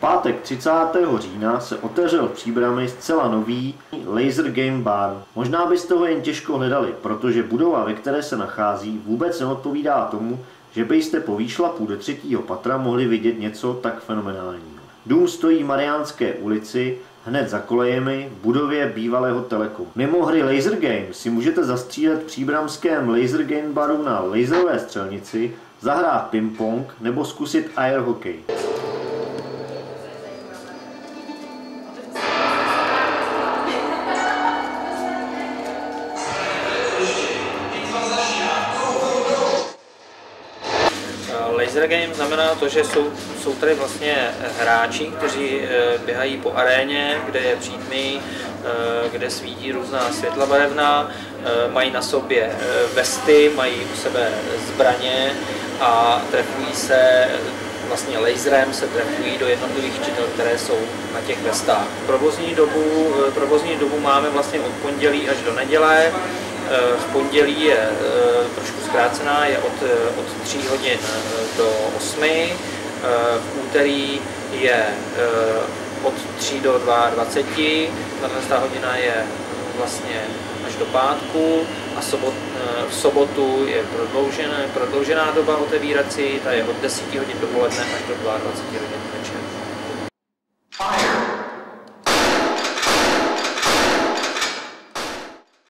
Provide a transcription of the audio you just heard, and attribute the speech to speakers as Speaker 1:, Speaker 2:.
Speaker 1: Pátek 30. října se otevřel v Příbrami zcela nový Laser Game Bar. Možná byste ho jen těžko hledali, protože budova, ve které se nachází, vůbec neodpovídá tomu, že byste po výšlapu do třetího patra mohli vidět něco tak fenomenálního. Dům stojí v Mariánské ulici, hned za kolejemi v budově bývalého Telekomu. Mimo hry Laser Game si můžete zastřílet v příbramském Laser Game baru na laserové střelnici, zahrát ping-pong nebo zkusit air hockey.
Speaker 2: Laser game znamená to, že jsou, jsou tady vlastně hráči, kteří eh, běhají po aréně, kde je přítmí, eh, kde svítí různá světla barevná, eh, mají na sobě vesty, mají u sebe zbraně a trefují se vlastně laserem se trefují do jednotlivých čidel, které jsou na těch vestách. Provozní dobu, provozní dobu máme vlastně od pondělí až do neděle. V pondělí je trošku zkrácená, je od, od 3 hodin do 8. V úterí je od 3 do 22. Tato hodina je vlastně až do pátku a sobot, v sobotu je prodloužená, prodloužená doba otevírací, ta je od 10 hodin dopoledne až do 22 hodin večer.